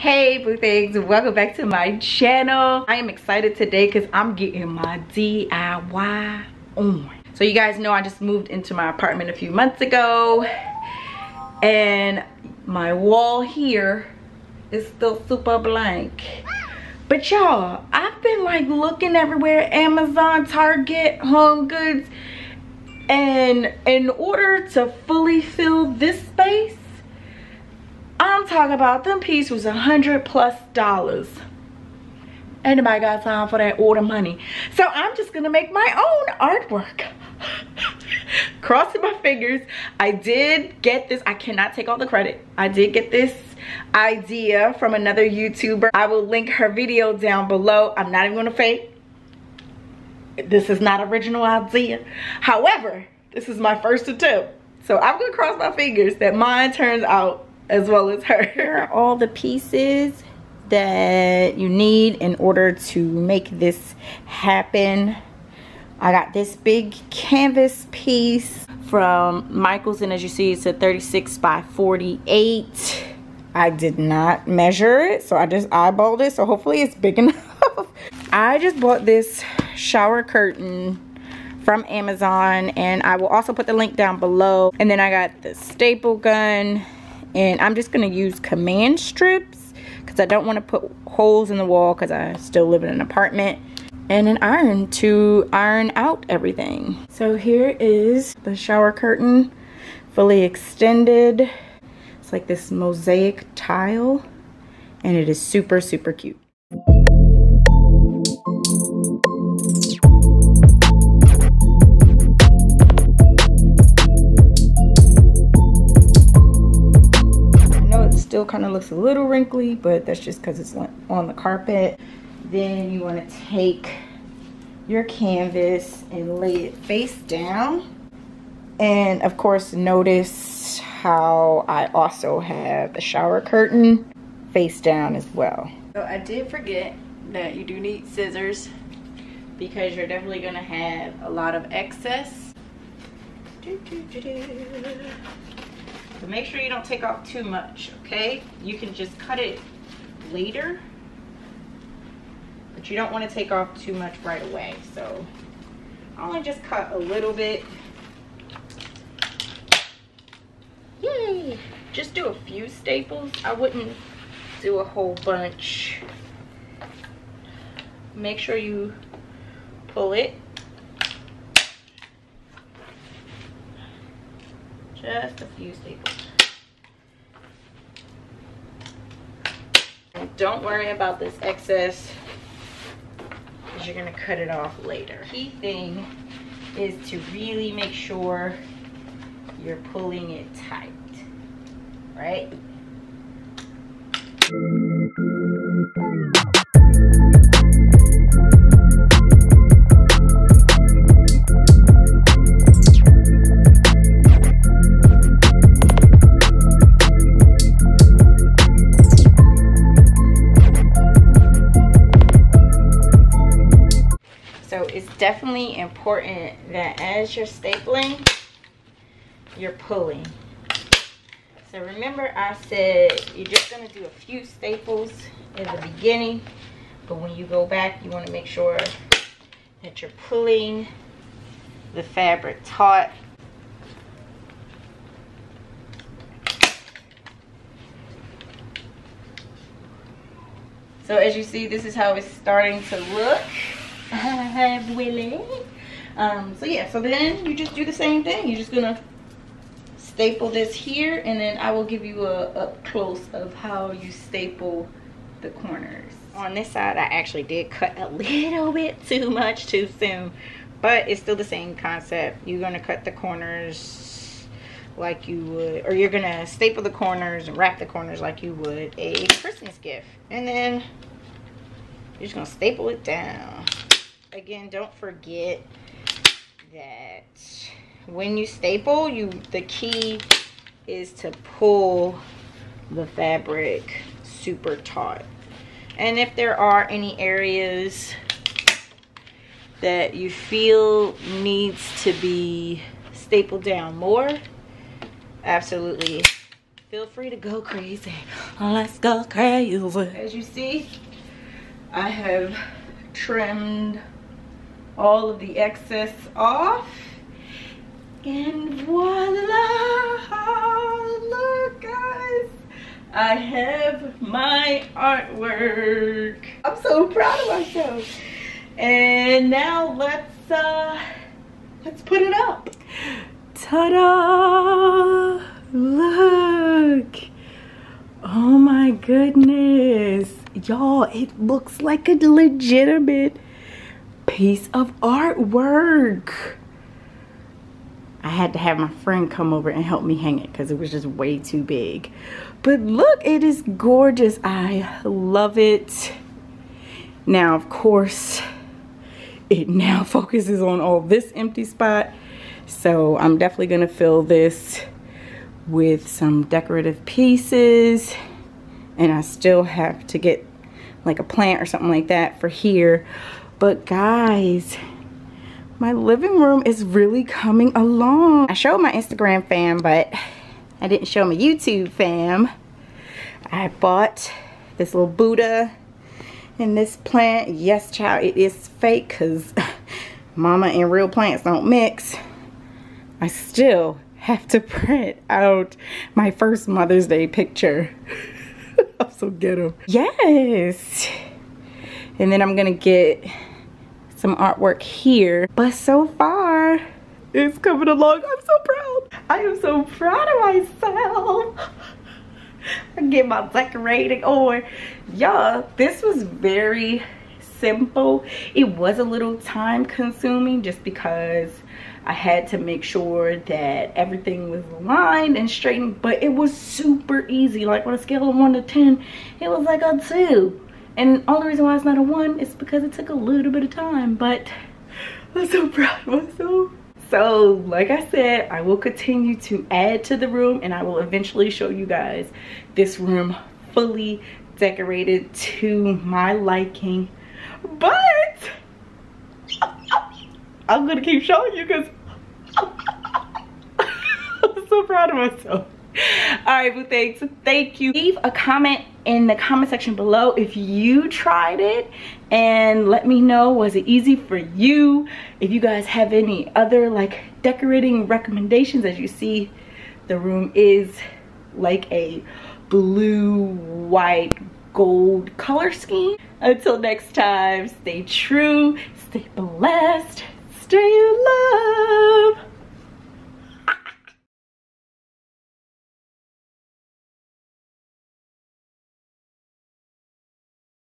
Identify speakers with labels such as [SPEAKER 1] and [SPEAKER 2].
[SPEAKER 1] hey boo things. Welcome back to my channel. I am excited today because i'm getting my diy on. So you guys know i just moved into my apartment a few months ago and my wall here is still super blank. But y'all i've been like looking everywhere amazon target home goods and in order to fully fill this space talking about them piece was a hundred plus dollars. Anybody got time for that order money? So I'm just gonna make my own artwork. Crossing my fingers. I did get this. I cannot take all the credit. I did get this idea from another YouTuber. I will link her video down below. I'm not even gonna fake. This is not original idea. However, this is my first attempt. So I'm gonna cross my fingers that mine turns out as well as her. Here are all the pieces that you need in order to make this happen. I got this big canvas piece from Michaels and as you see it's a 36 by 48. I did not measure it so I just eyeballed it so hopefully it's big enough. I just bought this shower curtain from Amazon and I will also put the link down below and then I got the staple gun and I'm just going to use command strips because I don't want to put holes in the wall because I still live in an apartment and an iron to iron out everything. So here is the shower curtain fully extended. It's like this mosaic tile and it is super, super cute. Still kind of looks a little wrinkly, but that's just because it's on the carpet. Then you want to take your canvas and lay it face down. And of course, notice how I also have the shower curtain face down as well. So I did forget that you do need scissors because you're definitely gonna have a lot of excess. Doo -doo -doo but make sure you don't take off too much, okay? You can just cut it later, but you don't want to take off too much right away. So I only just cut a little bit. Yay! Just do a few staples. I wouldn't do a whole bunch. Make sure you pull it Just a few staples. And don't worry about this excess because you're going to cut it off later. Key thing is to really make sure you're pulling it tight, right? Definitely important that as you're stapling, you're pulling. So remember I said you're just going to do a few staples in the beginning, but when you go back, you want to make sure that you're pulling the fabric taut. So as you see, this is how it's starting to look. Willie. Um, so yeah, so then you just do the same thing. You're just gonna staple this here and then I will give you a up close of how you staple the corners. On this side, I actually did cut a little bit too much too soon, but it's still the same concept. You're gonna cut the corners like you would, or you're gonna staple the corners and wrap the corners like you would a Christmas gift. And then you're just gonna staple it down again, don't forget that when you staple, you the key is to pull the fabric super taut. And if there are any areas that you feel needs to be stapled down more, absolutely feel free to go crazy. Let's go crazy. As you see, I have trimmed all of the excess off. And voila! Look guys! I have my artwork. I'm so proud of myself. And now let's uh let's put it up. Ta-da! Look! Oh my goodness. Y'all, it looks like a legitimate piece of artwork. I had to have my friend come over and help me hang it because it was just way too big. But look, it is gorgeous. I love it. Now, of course, it now focuses on all this empty spot. So I'm definitely gonna fill this with some decorative pieces. And I still have to get like a plant or something like that for here. But guys, my living room is really coming along. I showed my Instagram fam, but I didn't show my YouTube fam. I bought this little Buddha and this plant. Yes, child, it is fake because mama and real plants don't mix. I still have to print out my first Mother's Day picture. I'm so ghetto. Yes. And then I'm gonna get some artwork here. But so far, it's coming along. I'm so proud. I am so proud of myself. I get my decorating on. Y'all, this was very simple. It was a little time consuming just because I had to make sure that everything was aligned and straightened, but it was super easy. Like on a scale of one to 10, it was like a two. And all the reason why it's not a one is because it took a little bit of time, but I'm so proud of myself. So like I said, I will continue to add to the room and I will eventually show you guys this room fully decorated to my liking. But I'm gonna keep showing you because I'm so proud of myself all right boo thanks thank you leave a comment in the comment section below if you tried it. And let me know was it easy for you? If you guys have any other like decorating recommendations as you see the room is like a blue white gold color scheme. Until next time stay true stay blessed stay in love